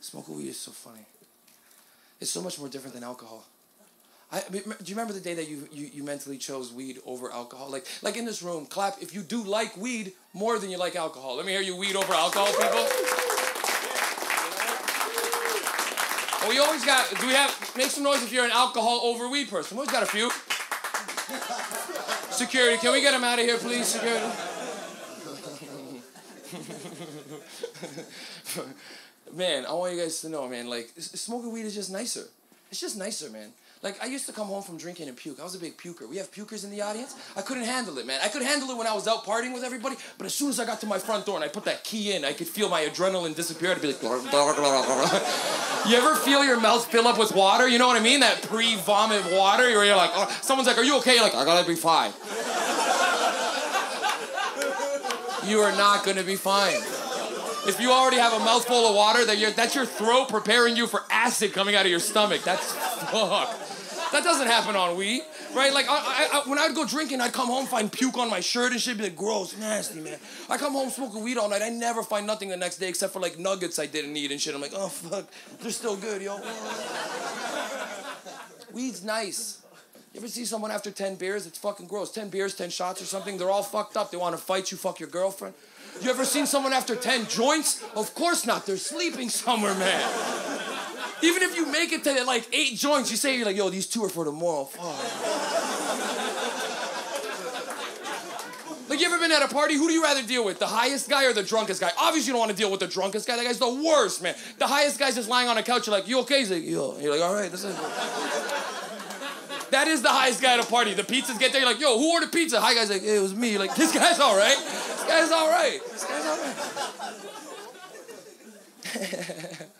Smoking weed is so funny. It's so much more different than alcohol. I, do you remember the day that you, you, you mentally chose weed over alcohol? Like like in this room, clap if you do like weed more than you like alcohol. Let me hear you weed over alcohol, people. We always got. Do we have? Make some noise if you're an alcohol over weed person. We always got a few. Security, can we get him out of here, please? Security. man, I want you guys to know, man. Like smoking weed is just nicer. It's just nicer, man. Like I used to come home from drinking and puke. I was a big puker. We have pukers in the audience. I couldn't handle it, man. I could handle it when I was out partying with everybody, but as soon as I got to my front door and I put that key in, I could feel my adrenaline disappear. I'd be like, you ever feel your mouth fill up with water? You know what I mean? That pre-vomit water where you're like, oh, someone's like, are you okay? You're like, I gotta be fine. You are not gonna be fine. If you already have a mouthful of water, that that's your throat preparing you for acid coming out of your stomach. That's fuck. That doesn't happen on weed, right? Like I, I, when I'd go drinking, I'd come home find puke on my shirt and shit, be like, gross, nasty, man. I come home smoking weed all night. I never find nothing the next day except for like nuggets I didn't eat and shit. I'm like, oh fuck, they're still good, yo. Weed's nice. You ever see someone after 10 beers? It's fucking gross. 10 beers, 10 shots or something, they're all fucked up. They want to fight you, fuck your girlfriend. You ever seen someone after 10 joints? Of course not. They're sleeping somewhere, man. Even if you make it to like eight joints, you say you're like, yo, these two are for tomorrow. Fuck. Like, you ever been at a party? Who do you rather deal with? The highest guy or the drunkest guy? Obviously, you don't want to deal with the drunkest guy. That guy's the worst, man. The highest guy's just lying on a couch. You're like, you okay? He's like, yo. You're like, all right, this is. That is the highest guy at a party. The pizzas get there. You're like, yo, who ordered pizza? High guy's like, yeah, it was me. You're like, this guy's all right. This guy's all right. This guy's all right.